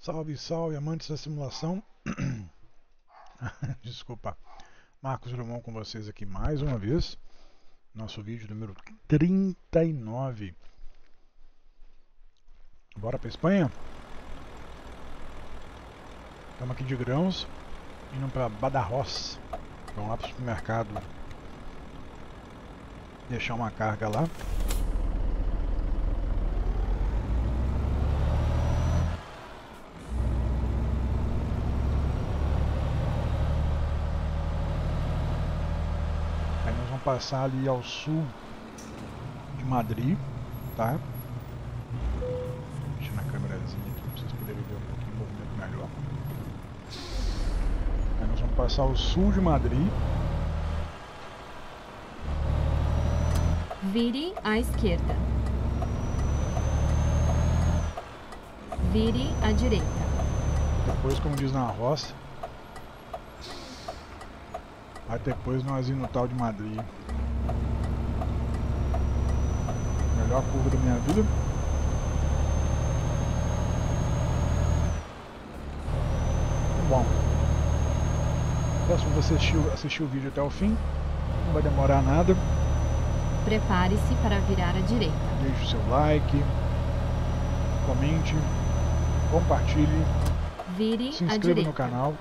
Salve, salve, amantes da simulação. Desculpa. Marcos Drummond com vocês aqui mais uma vez. Nosso vídeo número 39. Bora para Espanha? Estamos aqui de grãos, indo para Badajoz. Vamos lá para o supermercado deixar uma carga lá. Passar ali ao sul de Madrid, tá? Deixa na câmerazinha aqui para vocês poderem ver um pouquinho o movimento melhor. Aí nós vamos passar ao sul de Madrid. Vire à esquerda. Vire à direita. Depois, como diz na roça, Aí depois nós ir no tal de Madrid. Melhor curva da minha vida. Bom. Peço para você assistir, assistir o vídeo até o fim. Não vai demorar nada. Prepare-se para virar à direita. Deixe o seu like. Comente. Compartilhe. Vire se inscreva no canal.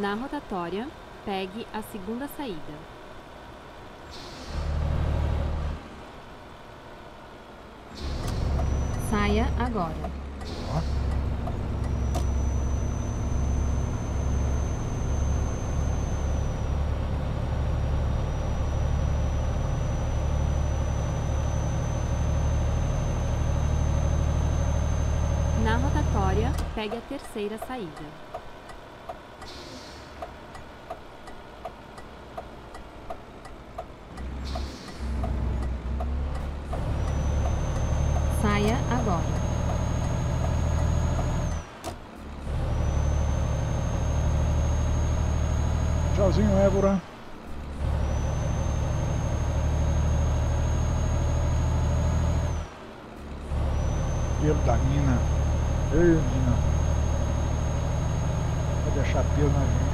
Na rotatória, pegue a segunda saída. Saia agora. Na rotatória, pegue a terceira saída. Saia agora. Tchauzinho, Évora. Pelo da mina. Ei, mina. Vai deixar pelo na gente.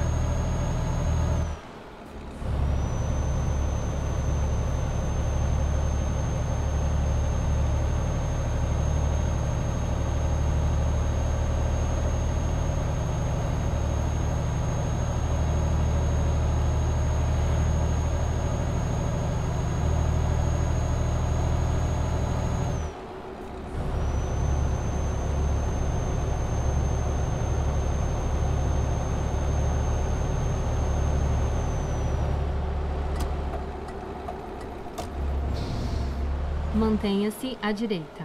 Mantenha-se à direita.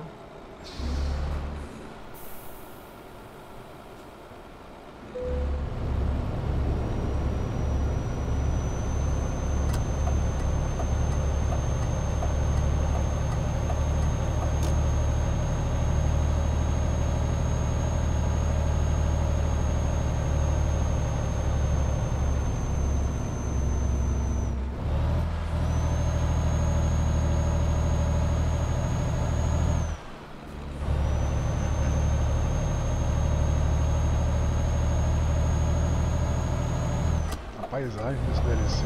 Paisagem desse DLC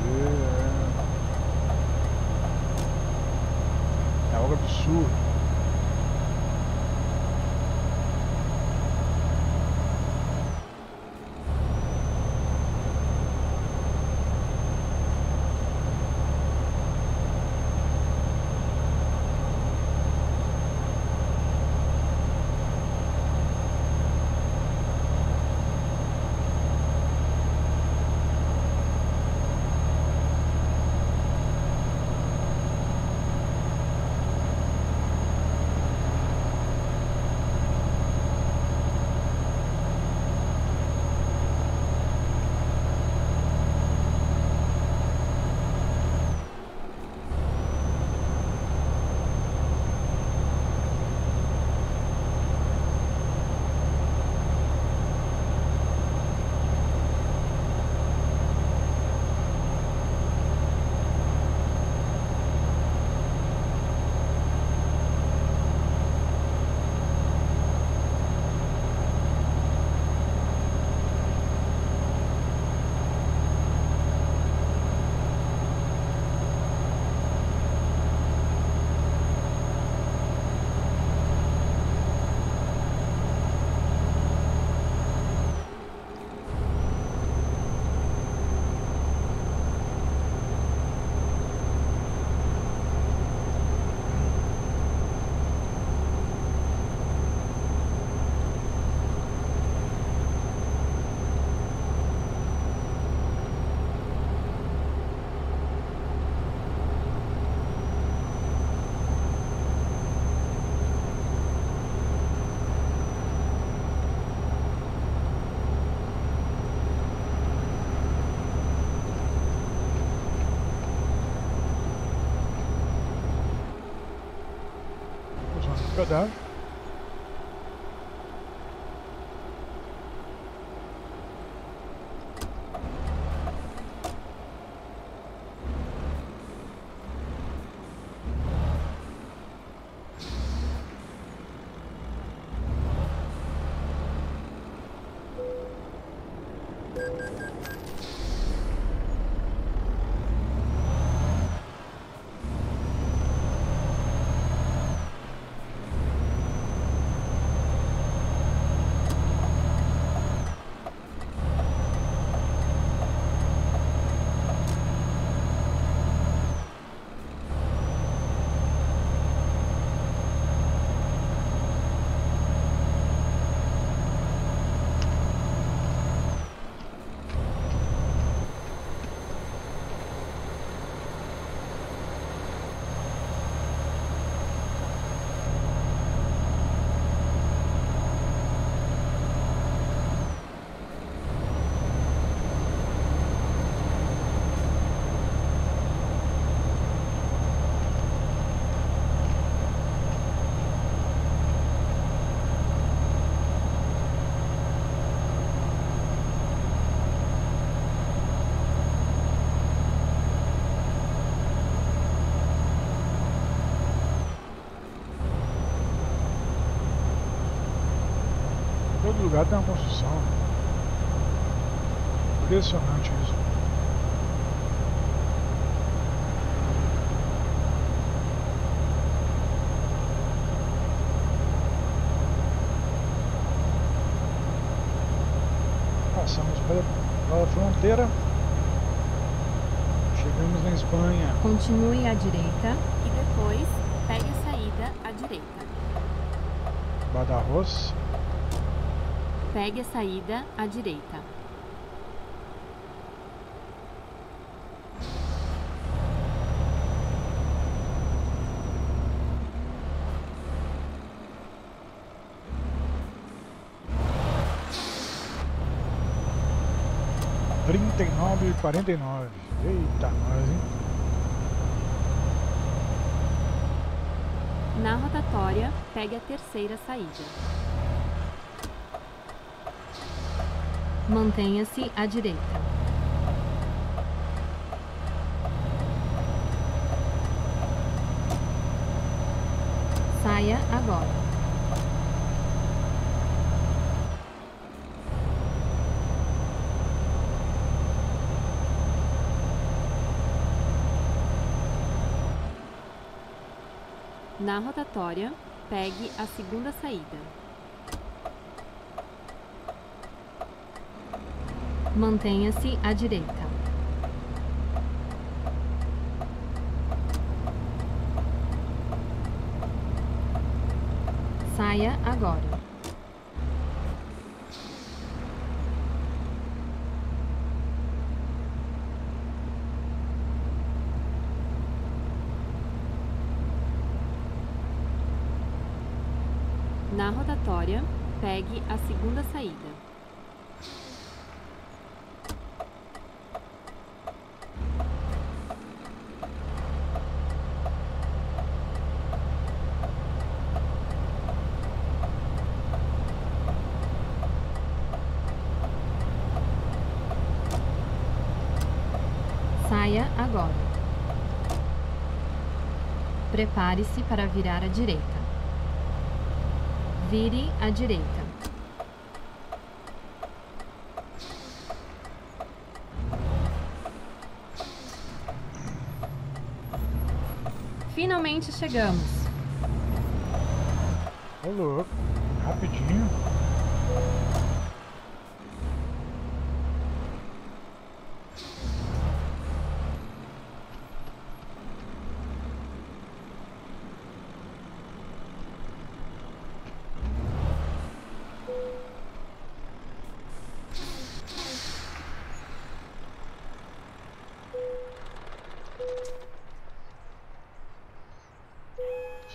é... é algo absurdo. done. Lugar tem uma construção. Impressionante isso. Passamos pela, pela fronteira. Chegamos na Espanha. Continue à direita e depois pegue a saída à direita. Badajoz. Pegue a saída à direita. Trinta e nove e quarenta e nove. Eita, nós, hein? Na rotatória, pegue a terceira saída. Mantenha-se à direita. Saia agora. Na rotatória, pegue a segunda saída. Mantenha-se à direita. Saia agora. Na rotatória, pegue a segunda saída. Agora. Prepare-se para virar à direita. Vire à direita. Finalmente chegamos. Ô louco, rapidinho.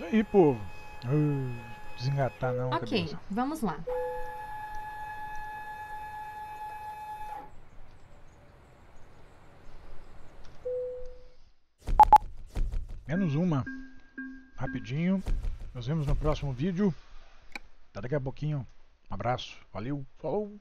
Isso aí, povo. Desengatar não, Ok, cabeça. vamos lá. Menos uma. Rapidinho. Nos vemos no próximo vídeo. Até daqui a pouquinho. Um abraço. Valeu. Falou.